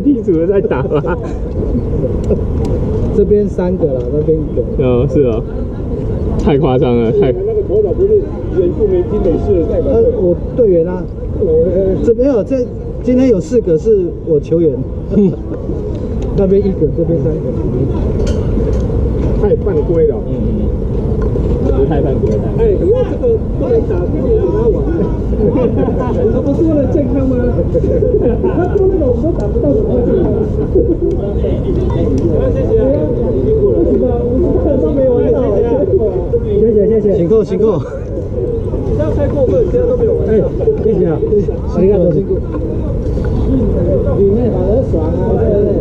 最低组的在打吗？这边三个了，那边一个。哦，是哦，太夸张了，太。那个头脑不是原住民金美式的代表呃，我队员啊，我呃这边有，这今天有四个是我球员，那边一个，这边三个。太犯规了。不太犯规的。哎，以后这个不能打，不能给他玩。他不是为了健康吗？他做那种我们都打不到什么健康。谢谢。辛苦了，我们都没玩到。谢谢谢谢，辛苦辛苦。这样太过分，这样都没有玩到。谢谢啊，ありがとう辛苦。里面反正爽啊，对不对？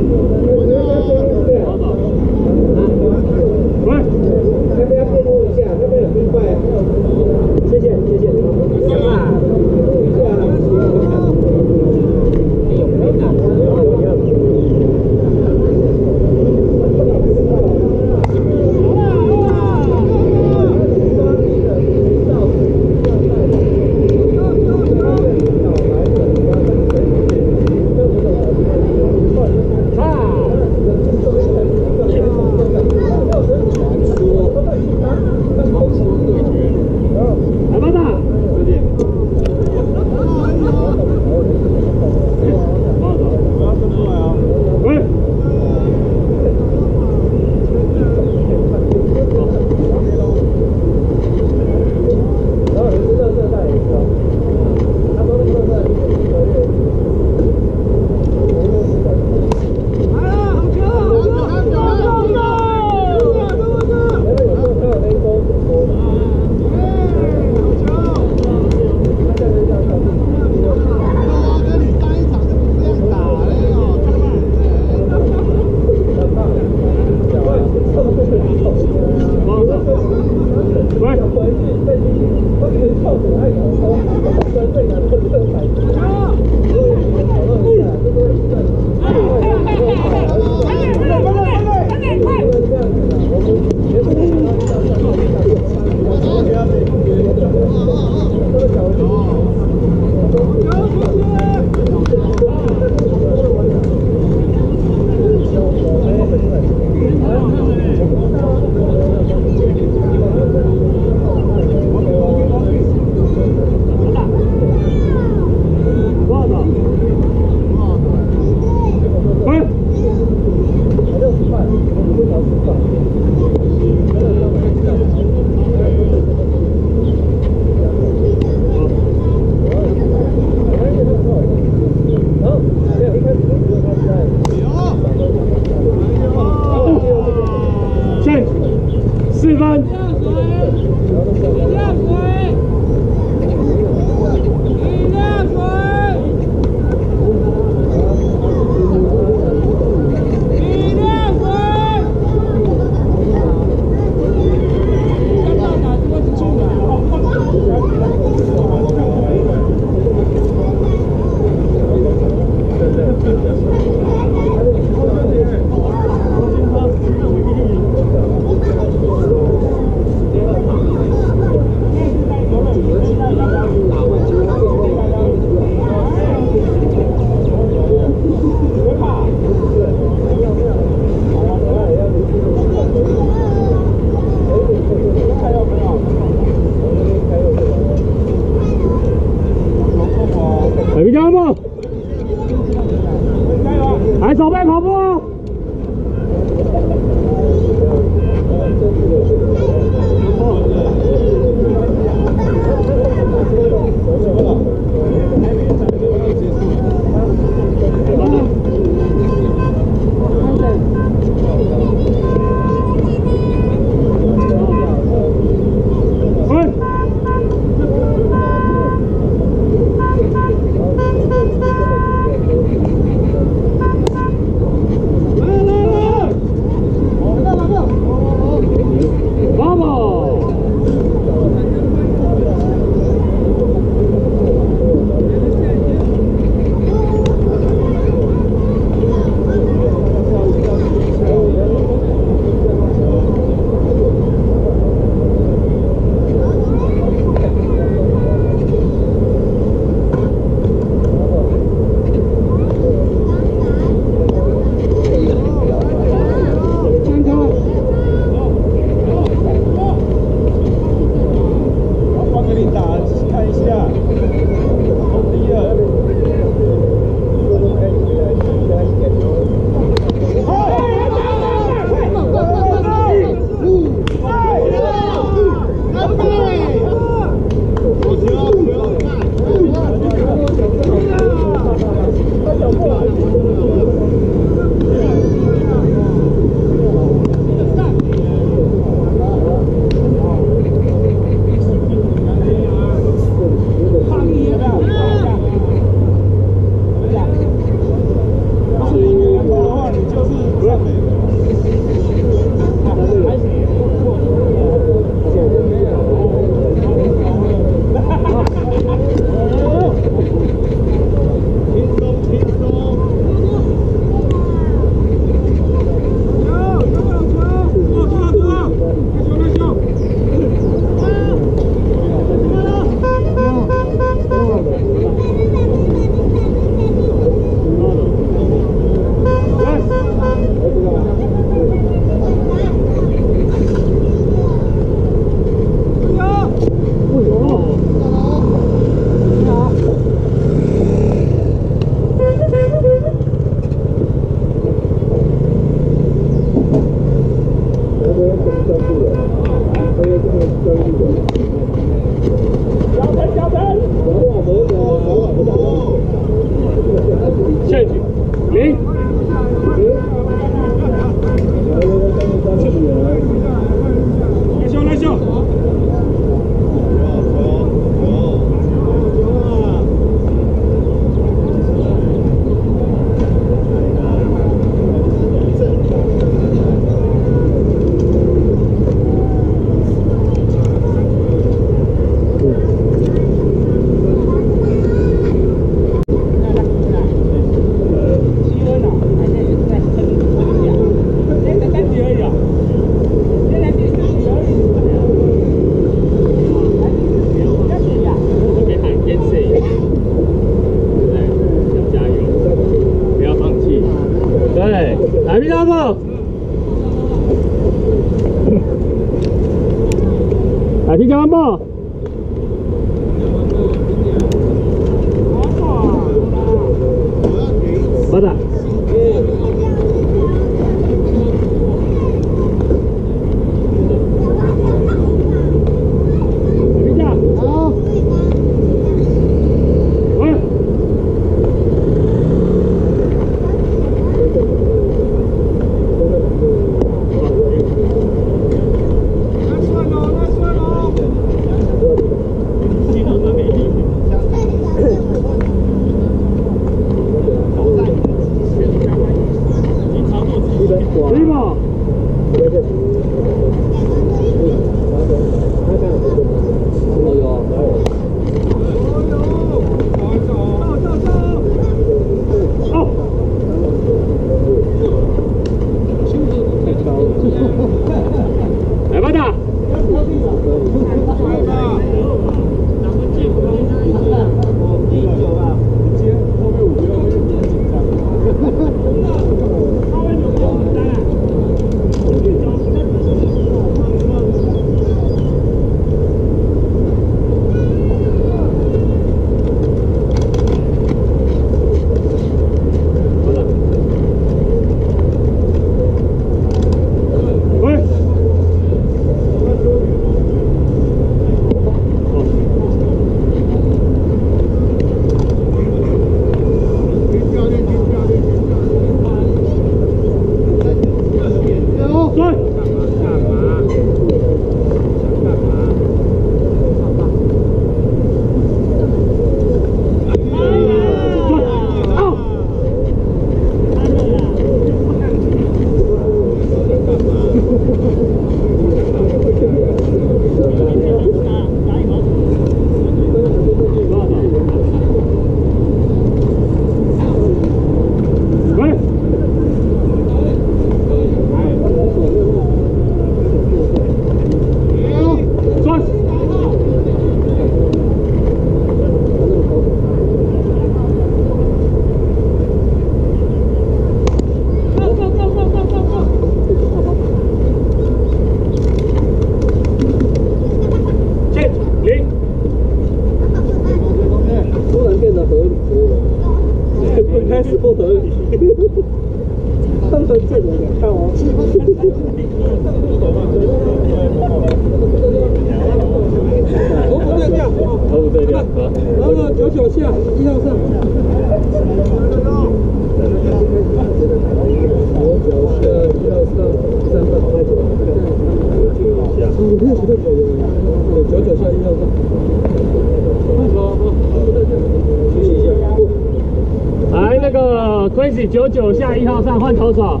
九九下一号上换投手。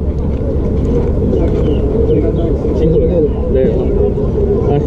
辛苦了，累了，来。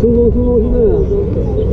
想像するのに